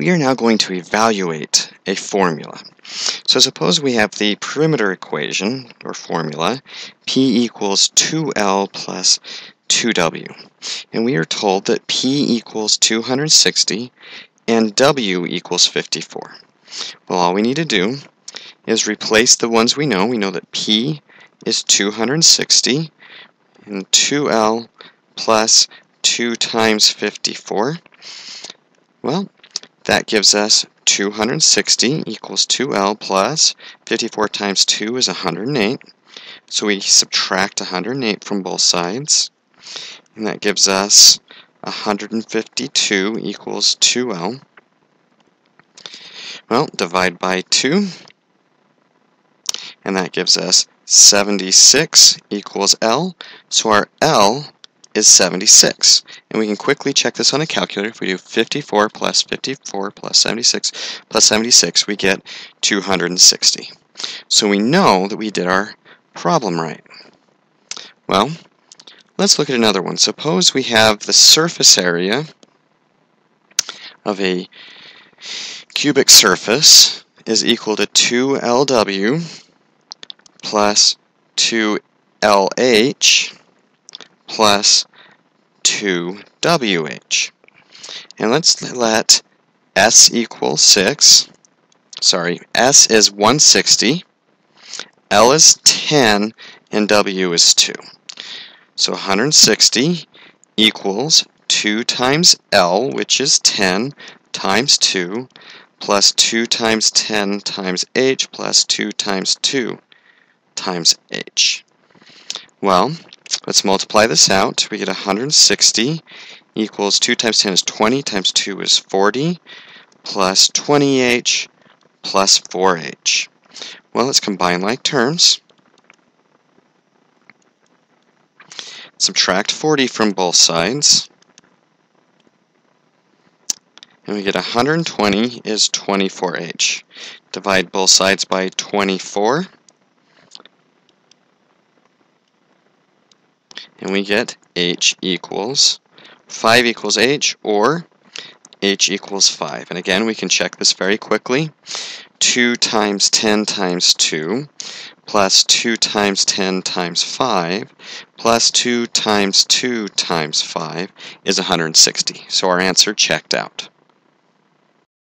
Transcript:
we are now going to evaluate a formula. So suppose we have the perimeter equation, or formula, P equals 2L plus 2W. And we are told that P equals 260 and W equals 54. Well, all we need to do is replace the ones we know. We know that P is 260 and 2L plus 2 times 54. Well, that gives us 260 equals 2L plus 54 times 2 is 108. So we subtract 108 from both sides. And that gives us 152 equals 2L. Well, divide by 2. And that gives us 76 equals L. So our L is 76. And we can quickly check this on a calculator. If we do 54 plus 54 plus 76 plus 76, we get 260. So we know that we did our problem right. Well, let's look at another one. Suppose we have the surface area of a cubic surface is equal to 2LW plus 2LH plus 2WH. And let's let S equal 6. Sorry, S is 160, L is 10, and W is 2. So 160 equals 2 times L, which is 10, times 2, plus 2 times 10 times H, plus 2 times 2 times H. Well, let's multiply this out. We get 160 equals 2 times 10 is 20, times 2 is 40, plus 20H plus 4H. Well, let's combine like terms. Subtract 40 from both sides. And we get 120 is 24H. Divide both sides by 24. And we get H equals 5 equals H, or H equals 5. And again, we can check this very quickly. 2 times 10 times 2 plus 2 times 10 times 5 plus 2 times 2 times 5 is 160. So our answer checked out.